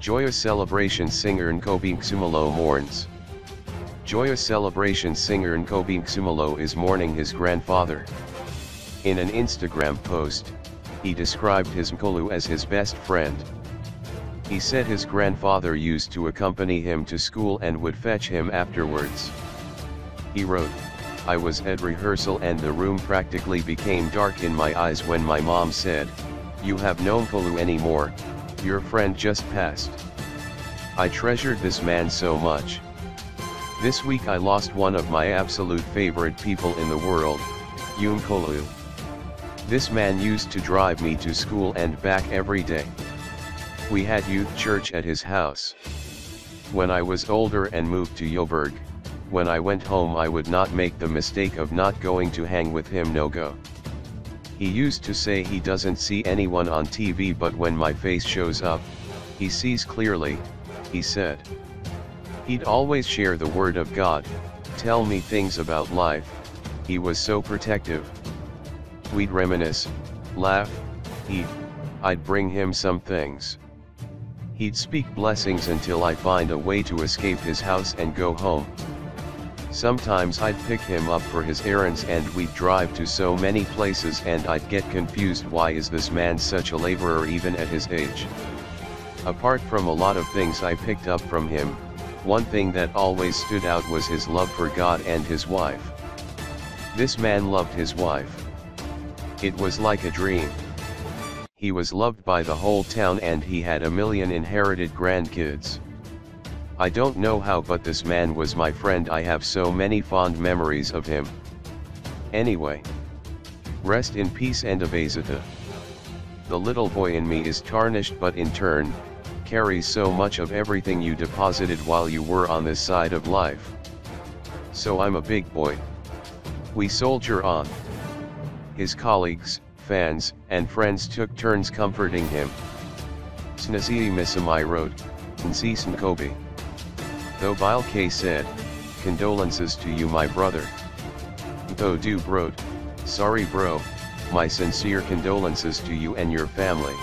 Joyous celebration singer Mnqobi Nxumalo mourns. Joyous celebration singer Mnqobi Nxumalo is mourning his grandfather. In an Instagram post, he described his Mkhulu as his best friend. He said his grandfather used to accompany him to school and would fetch him afterwards. He wrote, I was at rehearsal and the room practically became dark in my eyes when my mom said, You have no Mkhulu anymore, your friend just passed. I treasured this man so much. This week I lost one of my absolute favorite people in the world, Yum Kolu. This man used to drive me to school and back every day. We had youth church at his house. When I was older and moved to Joburg, when I went home I would not make the mistake of not going to hang with him no go. He used to say he doesn't see anyone on TV but when my face shows up, he sees clearly, he said. He'd always share the word of God, tell me things about life, he was so protective. We'd reminisce, laugh, eat, I'd bring him some things. He'd speak blessings until I find a way to escape his house and go home. Sometimes I'd pick him up for his errands and we'd drive to so many places and I'd get confused why is this man such a laborer even at his age. Apart from a lot of things I picked up from him, one thing that always stood out was his love for God and his wife. This man loved his wife. It was like a dream. He was loved by the whole town and he had a million inherited grandkids. I don't know how but this man was my friend I have so many fond memories of him. Anyway. Rest in peace and Abazita. The little boy in me is tarnished but in turn, carries so much of everything you deposited while you were on this side of life. So I'm a big boy. We soldier on. His colleagues, fans, and friends took turns comforting him. Snazii Misamai wrote, Nsi Mnqobi. Though Bile K said, condolences to you my brother. Though Dube wrote, sorry bro, my sincere condolences to you and your family.